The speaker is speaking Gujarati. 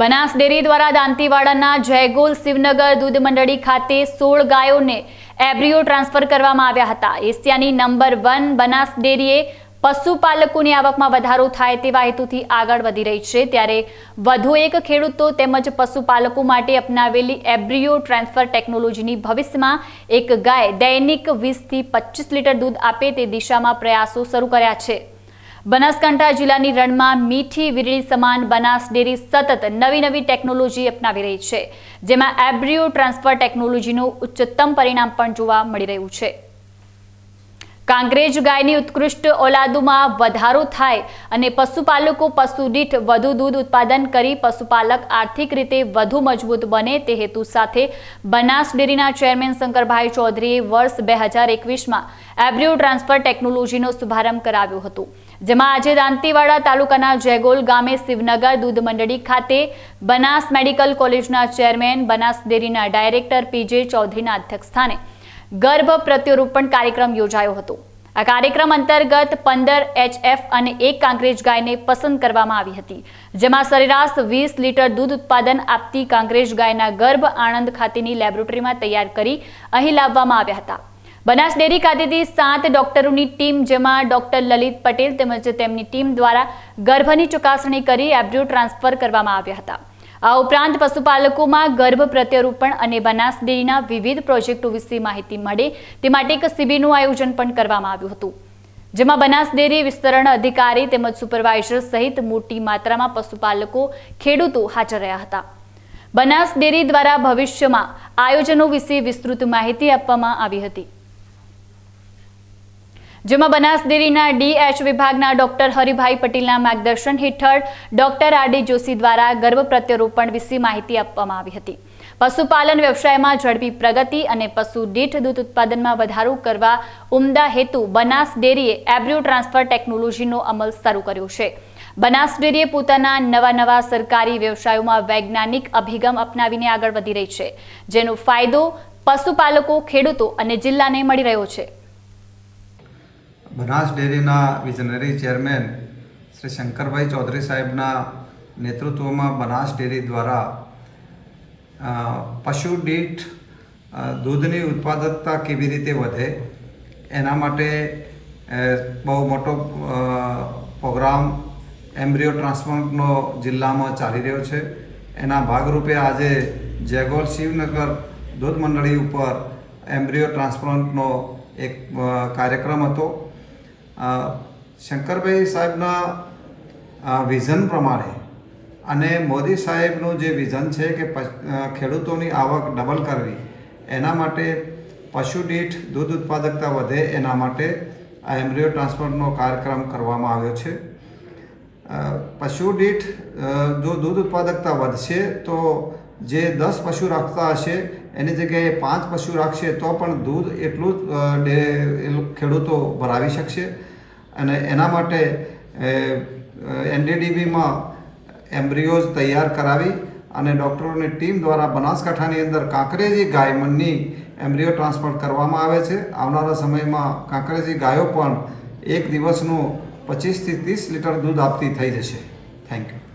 બનાસ ડેરી દ્વારા દાંતીવાડાના જયગોલ શિવનગર દૂધ મંડળી ખાતે સોળ ગાયોને એબ્રિયો ટ્રાન્સફર કરવામાં આવ્યા હતા. એશિયાની નંબર વન બનાસ ડેરીએ પશુપાલકોની આવકમાં વધારો થાય તેવા હેતુથી આગળ વધી રહી છે. ત્યારે વધુ એક ખેડૂતો તેમજ પશુપાલકો માટે અપનાવેલી એબ્રિયો ટ્રાન્સફર ટેકનોલોજીની ભવિષ્યમાં એક ગાય દૈનિક વીસથી પચીસ લીટર દૂધ આપે તે દિશામાં પ્રયાસો શરૂ કર્યા છે. બનાસકાંઠા જિલ્લાની રણમાં મીઠી વીરડી સમાન બનાસ ડેરી સતત નવી નવી ટેકનોલોજી અપનાવી રહી છે, જેમાં એબ્રિયો ટ્રાન્સફર ટેકનોલોજીનું ઉચ્ચતમ પરિણામ પણ જોવા મળી રહ્યું છે. કાંગ્રેજ ગાયની ઉત્કૃષ્ટ ઓલાદુમાં વધારો થાય અને પશુપાલકો પશુ દીઠ વધુ દૂધ ઉત્પાદન કરી પશુપાલક આર્થિક રીતે વધુ મજબૂત બને તે હેતુ સાથે બનાસ ડેરીના ચેરમેન શંકરભાઈ ચૌધરીએ વર્ષ બે હજાર એકવીસમાં એબ્રિયો ટ્રાન્સફર ટેકનોલોજીનો શુભારંભ કરાવ્યો હતો. જેમાં આજે દાંતીવાડા તાલુકાના જેગોલ ગામે શિવનગર દૂધ મંડળી ખાતે બનાસ મેડિકલ કોલેજના ચેરમેન બનાસ ડેરીના ડાયરેક્ટર પીજે ચૌધરીના અધ્યક્ષસ્થાને ગર્ભ પ્રત્યારોપણ કાર્યક્રમ યોજાયો હતો. આ કાર્યક્રમ અંતર્ગત પંદર એચએફ અને એક કાંકરેજ ગાયને પસંદ કરવામાં આવી હતી, જેમાં સરેરાશ વીસ લીટર દૂધ ઉત્પાદન આપતી કાંકરેજ ગાયના ગર્ભ આણંદ ખાતેની લેબોરેટરીમાં તૈયાર કરી અહીં લાવવામાં આવ્યા હતા. બનાસ ડેરી ખાતેથી સાત ડોક્ટરોની ટીમ, જેમાં ડોક્ટર લલિત પટેલ તેમજ તેમની ટીમ દ્વારા ગર્ભની ચકાસણી કરી એબ્રિયો ટ્રાન્સફર કરવામાં આવ્યા હતા. આ ઉપરાંત પશુપાલકોમાં ગર્ભ પ્રત્યારોપણ અને બનાસ ડેરીના વિવિધ પ્રોજેક્ટો વિશે માહિતી મળે તે માટે એક શિબિરનું આયોજન પણ કરવામાં આવ્યું હતું. જેમાં બનાસ ડેરી વિસ્તરણ અધિકારી તેમજ સુપરવાઇઝર સહિત મોટી માત્રામાં પશુપાલકો, ખેડૂતો હાજર રહ્યા હતા. બનાસ ડેરી દ્વારા ભવિષ્યમાં આયોજનો વિશે વિસ્તૃત માહિતી આપવામાં આવી હતી. જેમાં બનાસ ડેરીના ડીએચ વિભાગના ડોક્ટર હરિભાઈ પટેલના માર્ગદર્શન હેઠળ ડોક્ટર આર જોશી દ્વારા ગર્ભ પ્રત્યારોપણ વિશે માહિતી આપવામાં આવી હતી. પશુપાલન વ્યવસાયમાં ઝડપી પ્રગતિ અને પશુ દીઠ દૂધ ઉત્પાદનમાં વધારો કરવા ઉમદા હેતુ બનાસ ડેરીએ એબ્રિયો ટ્રાન્સફર ટેકનોલોજીનો અમલ શરૂ કર્યો છે. બનાસ ડેરીએ પોતાના નવા નવા સરકારી વ્યવસાયોમાં વૈજ્ઞાનિક અભિગમ અપનાવીને આગળ વધી રહી છે, જેનો ફાયદો પશુપાલકો, ખેડૂતો અને જિલ્લાને મળી રહ્યો છે. બનાસ ડેરીના વિઝનરી ચેરમેન શ્રી શંકરભાઈ ચૌધરી સાહેબના નેતૃત્વમાં બનાસ ડેરી દ્વારા પશુ દીઠ દૂધની ઉત્પાદકતા કેવી રીતે વધે એના માટે બહુ મોટો પ્રોગ્રામ એમ્બ્રિયો ટ્રાન્સપ્લાન્ટનો જિલ્લામાં ચાલી રહ્યો છે. એના ભાગરૂપે આજે જેગોલ શિવનગર દૂધ મંડળી ઉપર એમ્બ્રિયો ટ્રાન્સપ્લાન્ટનો એક કાર્યક્રમ હતો. શંકરભાઈ સાહેબના વિઝન પ્રમાણે અને મોદી સાહેબનું જે વિઝન છે કે ખેડૂતોની આવક ડબલ કરવી, એના માટે પશુ દીઠ દૂધ ઉત્પાદકતા વધે, એના માટે આ એમ્બ્રિયો ટ્રાન્સફરનો કાર્યક્રમ કરવામાં આવ્યો છે. પશુ દીઠ જો દૂધ ઉત્પાદકતા વધશે તો જે દસ પશુ રાખતા હશે, એની જગ્યાએ પાંચ પશુ રાખશે, તો પણ દૂધ એટલું જ ખેડૂતો ભરાવી શકશે. અને એના માટે એનડીડીબીમાં એમ્બ્રિયોઝ તૈયાર કરાવી અને ડૉક્ટરોની ટીમ દ્વારા બનાસકાંઠાની અંદર કાંકરેજી ગાયમનની એમ્બ્રિયો ટ્રાન્સફર કરવામાં આવે છે. આવનારા સમયમાં કાંકરેજી ગાયો પણ એક દિવસનું પચીસથી ત્રીસ લીટર દૂધ આપતી થઈ જશે. Thank you.